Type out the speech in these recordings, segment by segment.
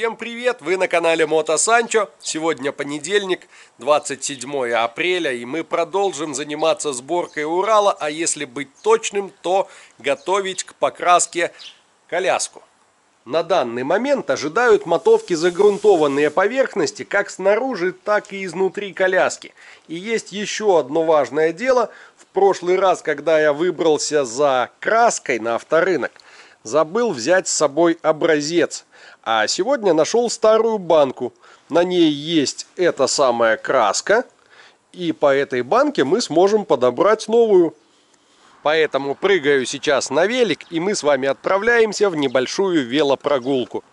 Всем привет! Вы на канале Мото Санчо. Сегодня понедельник, 27 апреля, и мы продолжим заниматься сборкой Урала, а если быть точным, то готовить к покраске коляску. На данный момент ожидают мотовки загрунтованные поверхности как снаружи, так и изнутри коляски. И есть еще одно важное дело. В прошлый раз, когда я выбрался за краской на авторынок, забыл взять с собой образец – а сегодня нашел старую банку. На ней есть эта самая краска. И по этой банке мы сможем подобрать новую. Поэтому прыгаю сейчас на велик, и мы с вами отправляемся в небольшую велопрогулку.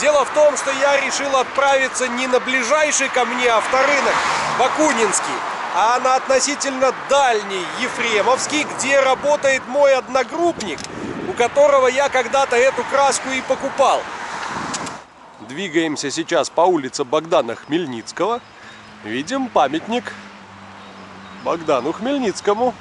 Дело в том, что я решил отправиться не на ближайший ко мне авторынок, Бакунинский, а на относительно дальний Ефремовский, где работает мой одногруппник, у которого я когда-то эту краску и покупал. Двигаемся сейчас по улице Богдана Хмельницкого. Видим памятник Богдану Хмельницкому.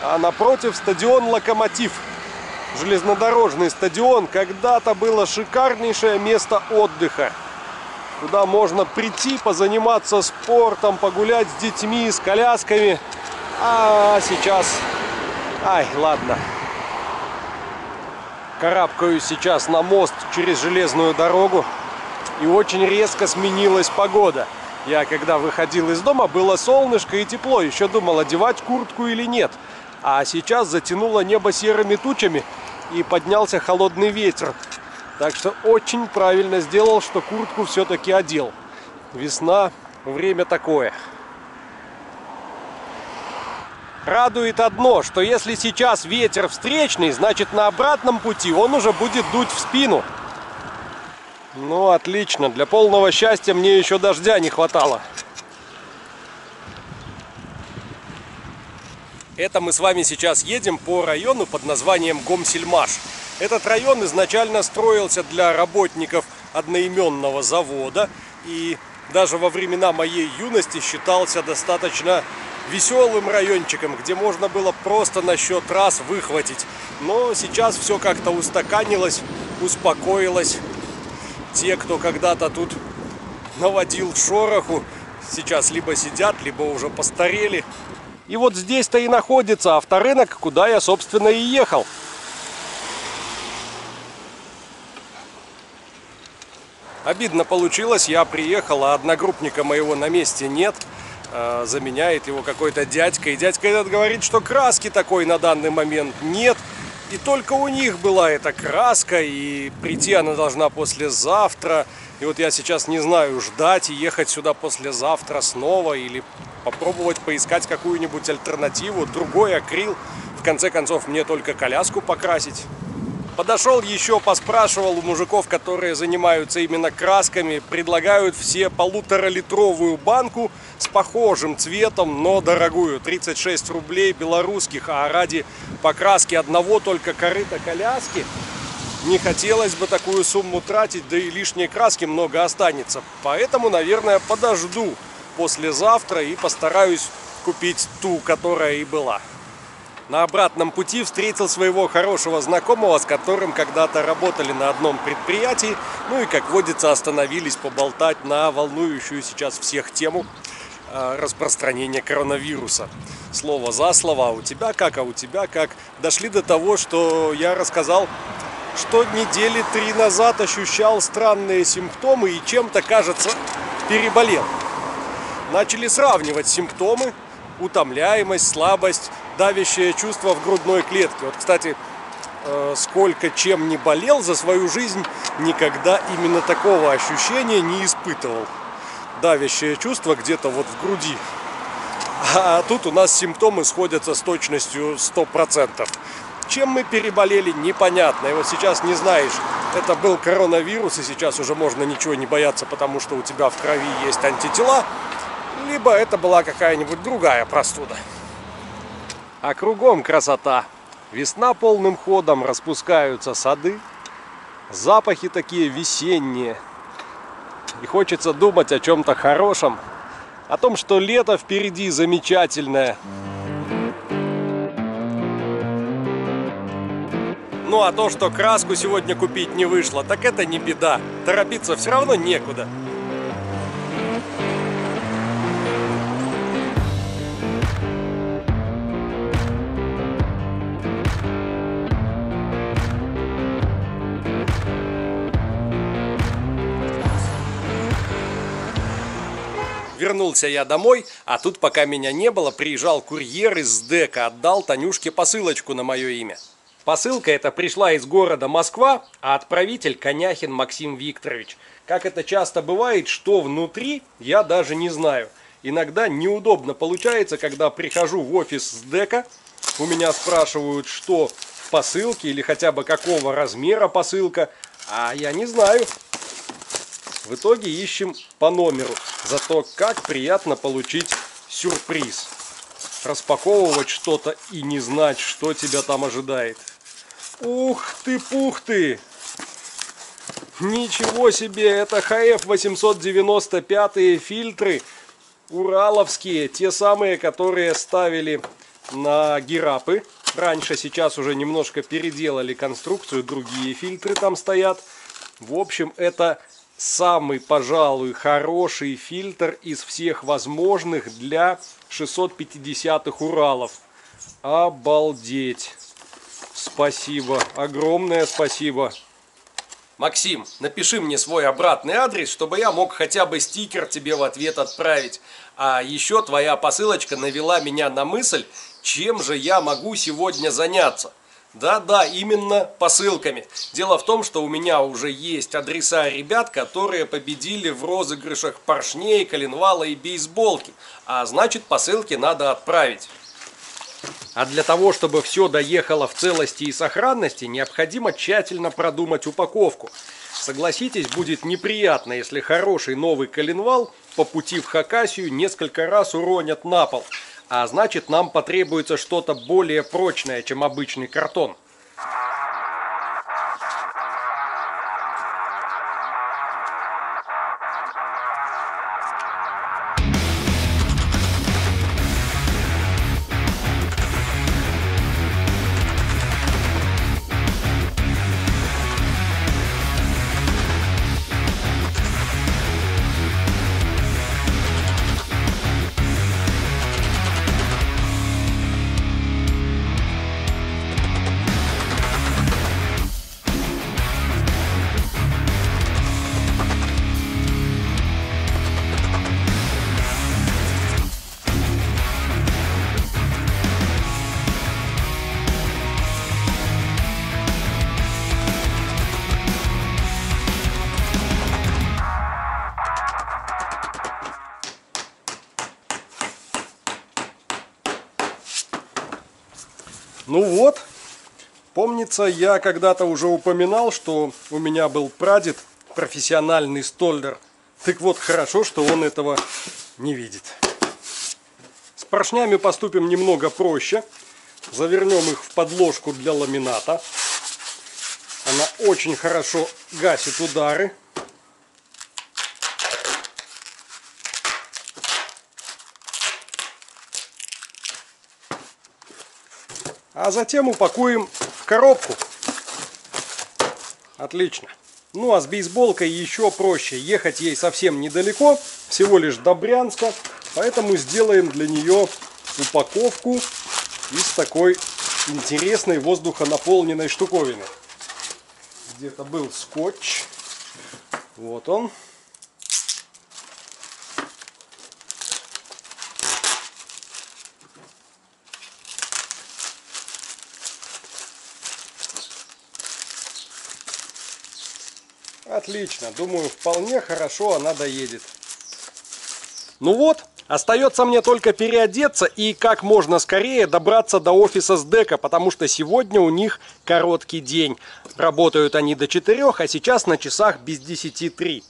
А напротив стадион «Локомотив» железнодорожный стадион когда-то было шикарнейшее место отдыха. Куда можно прийти, позаниматься спортом, погулять с детьми, с колясками. А сейчас... Ай, ладно. Карабкаюсь сейчас на мост через железную дорогу. И очень резко сменилась погода. Я когда выходил из дома, было солнышко и тепло. Еще думал, одевать куртку или нет. А сейчас затянуло небо серыми тучами и поднялся холодный ветер. Так что очень правильно сделал, что куртку все-таки одел. Весна, время такое. Радует одно, что если сейчас ветер встречный, значит на обратном пути он уже будет дуть в спину. Ну, отлично. Для полного счастья мне еще дождя не хватало. Это мы с вами сейчас едем по району под названием Гомсельмаш. Этот район изначально строился для работников одноименного завода и даже во времена моей юности считался достаточно веселым райончиком, где можно было просто на счет раз выхватить. Но сейчас все как-то устаканилось, успокоилось. Те, кто когда-то тут наводил шороху, сейчас либо сидят, либо уже постарели. И вот здесь-то и находится авторынок, куда я, собственно, и ехал. Обидно получилось, я приехал, а одногруппника моего на месте нет. Э, заменяет его какой-то дядька. И дядька этот говорит, что краски такой на данный момент нет. И только у них была эта краска, и прийти она должна послезавтра. И вот я сейчас не знаю, ждать и ехать сюда послезавтра снова или попробовать поискать какую-нибудь альтернативу, другой акрил. В конце концов, мне только коляску покрасить. Подошел еще, поспрашивал у мужиков, которые занимаются именно красками. Предлагают все полуторалитровую банку с похожим цветом, но дорогую. 36 рублей белорусских, а ради покраски одного только корыта коляски не хотелось бы такую сумму тратить, да и лишней краски много останется. Поэтому, наверное, подожду послезавтра и постараюсь купить ту, которая и была. На обратном пути встретил своего хорошего знакомого, с которым когда-то работали на одном предприятии. Ну и, как водится, остановились поболтать на волнующую сейчас всех тему э, распространения коронавируса. Слово за слово, а у тебя как, а у тебя как. Дошли до того, что я рассказал, что недели три назад ощущал странные симптомы и чем-то, кажется, переболел начали сравнивать симптомы, утомляемость, слабость, давящее чувство в грудной клетке. Вот, кстати, э, сколько чем не болел за свою жизнь, никогда именно такого ощущения не испытывал. Давящее чувство где-то вот в груди. А тут у нас симптомы сходятся с точностью 100%. Чем мы переболели, непонятно. Вот сейчас не знаешь, это был коронавирус, и сейчас уже можно ничего не бояться, потому что у тебя в крови есть антитела, либо это была какая-нибудь другая простуда. А кругом красота. Весна полным ходом, распускаются сады, запахи такие весенние. И хочется думать о чем-то хорошем. о том, что лето впереди замечательное. Ну а то, что краску сегодня купить не вышло, так это не беда. Торопиться все равно некуда. Вернулся я домой, а тут, пока меня не было, приезжал курьер из ДЭКа, отдал Танюшке посылочку на мое имя. Посылка эта пришла из города Москва, а отправитель Коняхин Максим Викторович. Как это часто бывает, что внутри, я даже не знаю. Иногда неудобно получается, когда прихожу в офис с ДЭКа, у меня спрашивают, что в посылке или хотя бы какого размера посылка, а я не знаю. В итоге ищем по номеру. Зато как приятно получить сюрприз. Распаковывать что-то и не знать, что тебя там ожидает. Ух ты, пух ты! Ничего себе, это ХФ 895 фильтры ураловские, те самые, которые ставили на гирапы. Раньше, сейчас уже немножко переделали конструкцию, другие фильтры там стоят. В общем, это самый, пожалуй, хороший фильтр из всех возможных для 650-х Уралов. Обалдеть! Спасибо, огромное спасибо. Максим, напиши мне свой обратный адрес, чтобы я мог хотя бы стикер тебе в ответ отправить. А еще твоя посылочка навела меня на мысль, чем же я могу сегодня заняться. Да-да, именно посылками. Дело в том, что у меня уже есть адреса ребят, которые победили в розыгрышах поршней, коленвала и бейсболки. А значит, посылки надо отправить. А для того, чтобы все доехало в целости и сохранности, необходимо тщательно продумать упаковку. Согласитесь, будет неприятно, если хороший новый коленвал по пути в Хакасию несколько раз уронят на пол – а значит нам потребуется что-то более прочное, чем обычный картон. Помнится, я когда-то уже упоминал, что у меня был прадед, профессиональный столлер. Так вот, хорошо, что он этого не видит. С поршнями поступим немного проще. Завернем их в подложку для ламината. Она очень хорошо гасит удары. А затем упакуем коробку. Отлично. Ну а с бейсболкой еще проще. Ехать ей совсем недалеко, всего лишь до Брянска. Поэтому сделаем для нее упаковку из такой интересной воздухонаполненной штуковины. Где-то был скотч. Вот он. Отлично. Думаю, вполне хорошо она доедет. Ну вот, остается мне только переодеться и как можно скорее добраться до офиса с дека, потому что сегодня у них короткий день. Работают они до 4, а сейчас на часах без 10 3.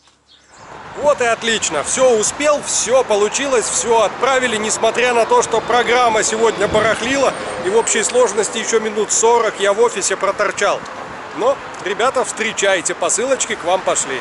Вот и отлично. Все успел, все получилось, все отправили, несмотря на то, что программа сегодня барахлила. И в общей сложности еще минут 40 я в офисе проторчал. Но, ребята, встречайте, посылочки к вам пошли.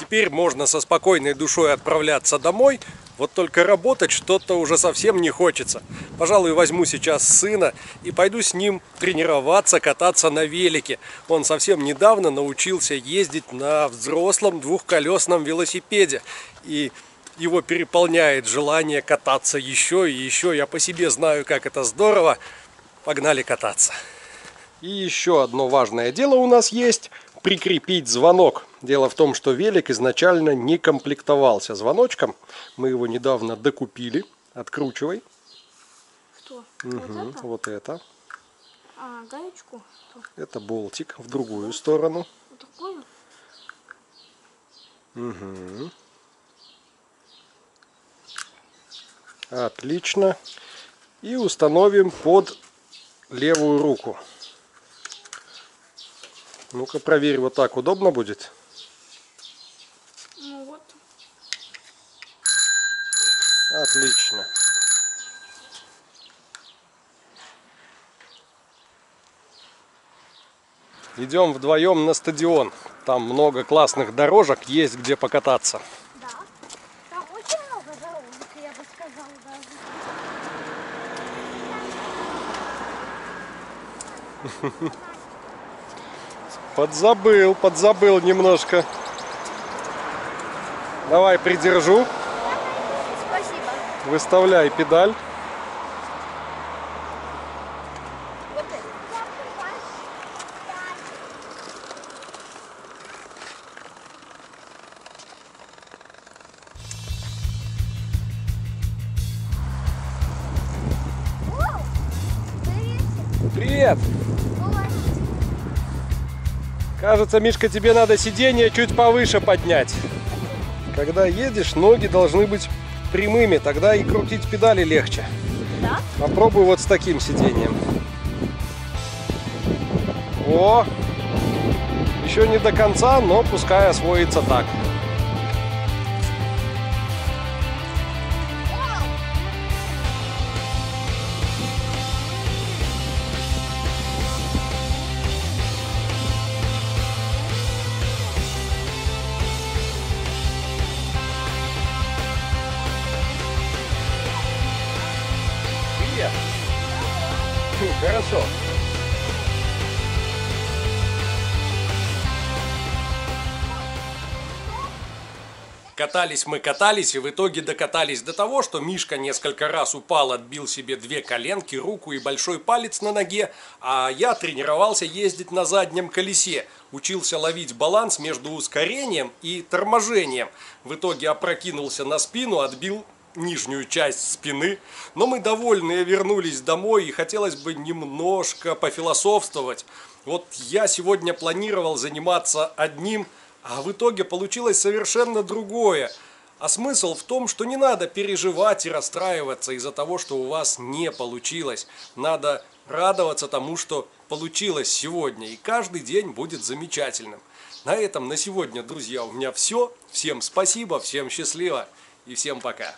Теперь можно со спокойной душой отправляться домой. Вот только работать что-то уже совсем не хочется. Пожалуй, возьму сейчас сына и пойду с ним тренироваться, кататься на велике. Он совсем недавно научился ездить на взрослом двухколесном велосипеде. И его переполняет желание кататься еще и еще. Я по себе знаю, как это здорово. Погнали кататься. И еще одно важное дело у нас есть – прикрепить звонок. Дело в том, что велик изначально не комплектовался звоночком. Мы его недавно докупили. Откручивай. Что? Угу, Вот это? вот это. А, гаечку? Это болтик в другую сторону. Вот такую? Угу. Отлично. И установим под левую руку. Ну-ка проверь, вот так удобно будет? Ну вот. Отлично. Идем вдвоем на стадион. Там много классных дорожек, есть где покататься. Да. Там очень много дорожек, я бы сказала даже. Подзабыл, подзабыл немножко. Давай придержу, Спасибо. выставляй педаль. Кажется, Мишка, тебе надо сиденье чуть повыше поднять. Когда едешь, ноги должны быть прямыми, тогда и крутить педали легче. Да? Попробуй вот с таким сиденьем. О! Еще не до конца, но пускай освоится так. Катались мы, катались, и в итоге докатались до того, что Мишка несколько раз упал, отбил себе две коленки, руку и большой палец на ноге, а я тренировался ездить на заднем колесе, учился ловить баланс между ускорением и торможением. В итоге опрокинулся на спину, отбил нижнюю часть спины. Но мы довольные вернулись домой и хотелось бы немножко пофилософствовать. Вот я сегодня планировал заниматься одним, а в итоге получилось совершенно другое. А смысл в том, что не надо переживать и расстраиваться из-за того, что у вас не получилось. Надо радоваться тому, что получилось сегодня. И каждый день будет замечательным. На этом на сегодня, друзья, у меня все. Всем спасибо, всем счастливо и всем пока.